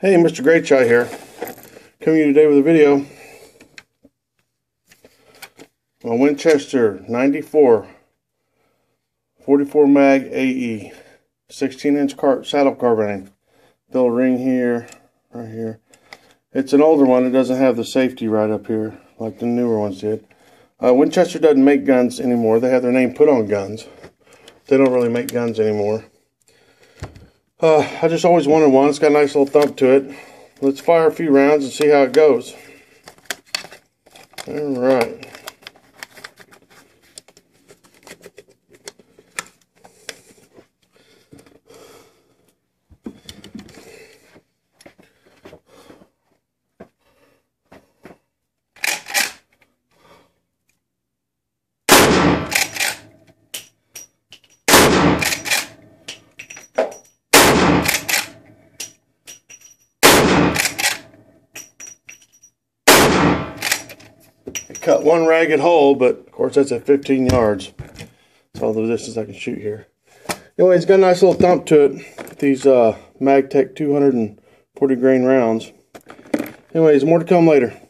Hey, Mr. Great Shot here. Coming to you today with a video. A Winchester 94 44 mag AE 16 inch car saddle carbine. Little ring here, right here. It's an older one. It doesn't have the safety right up here like the newer ones did. Uh, Winchester doesn't make guns anymore. They have their name put on guns. They don't really make guns anymore. Uh, I just always wanted one. It's got a nice little thump to it. Let's fire a few rounds and see how it goes. All right. Cut one ragged hole, but of course that's at 15 yards. That's all the distance I can shoot here. Anyway, it's got a nice little thump to it. These uh, Magtech 240 grain rounds. Anyways, more to come later.